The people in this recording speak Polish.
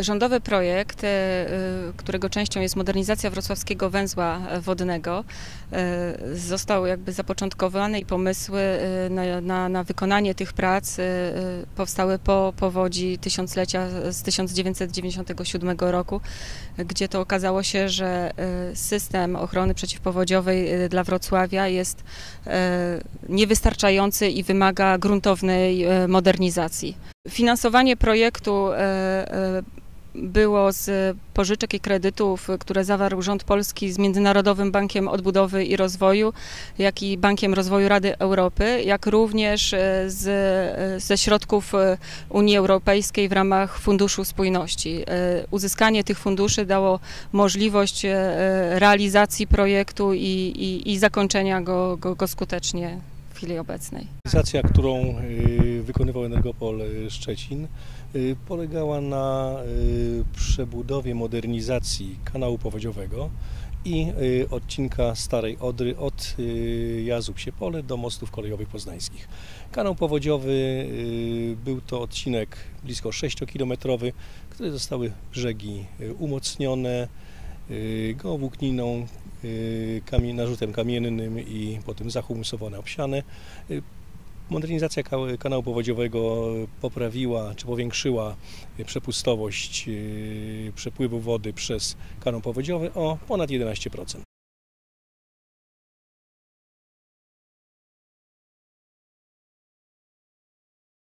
Rządowy projekt, e, e, którego częścią jest modernizacja wrocławskiego węzła wodnego, e, został jakby zapoczątkowany i pomysły na, na, na wykonanie tych prac powstały po powodzi tysiąclecia z 1997 roku, gdzie to okazało się, że system ochrony przeciwpowodziowej dla Wrocławia jest niewystarczający i wymaga gruntownej modernizacji. Finansowanie projektu było z pożyczek i kredytów, które zawarł rząd polski z Międzynarodowym Bankiem Odbudowy i Rozwoju, jak i Bankiem Rozwoju Rady Europy, jak również e, z, e, ze środków e, Unii Europejskiej w ramach Funduszu Spójności. Uzyskanie tych funduszy dało możliwość realizacji projektu i, i, i zakończenia go, go, go skutecznie chwili obecnej. Realizacja, którą wykonywał Energopol Szczecin, Y, polegała na y, przebudowie, modernizacji kanału powodziowego i y, odcinka Starej Odry od Jazu Psiepole do mostów kolejowych poznańskich. Kanał powodziowy był to odcinek blisko 6-kilometrowy, który zostały brzegi umocnione gołowłókniną, narzutem kamiennym i potem zahumusowane, obsiane. Modernizacja kanału powodziowego poprawiła czy powiększyła przepustowość przepływu wody przez kanał powodziowy o ponad 11%.